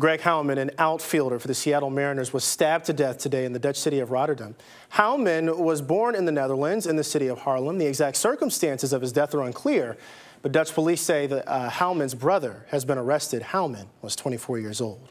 Greg Halman, an outfielder for the Seattle Mariners, was stabbed to death today in the Dutch city of Rotterdam. Halman was born in the Netherlands in the city of Haarlem. The exact circumstances of his death are unclear, but Dutch police say that uh, Halman's brother has been arrested. Halman was 24 years old.